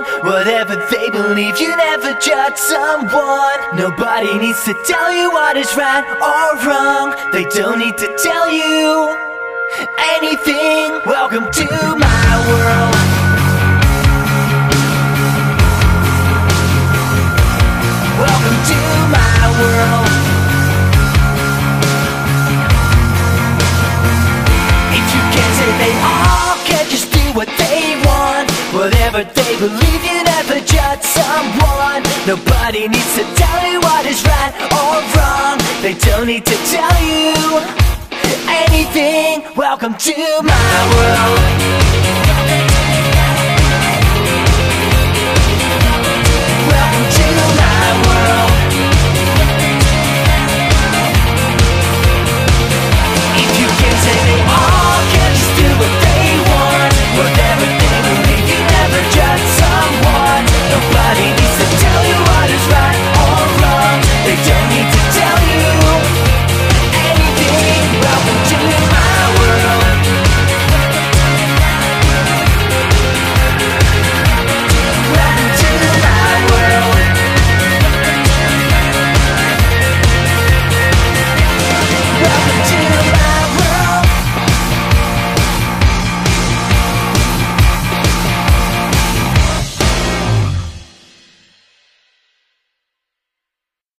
want, whatever they believe, you never judge someone. Nobody needs to tell you what is right or wrong. They don't need to tell you anything. Welcome to my Nobody needs to tell you what is right or wrong. They don't need to tell you anything. Welcome to my world.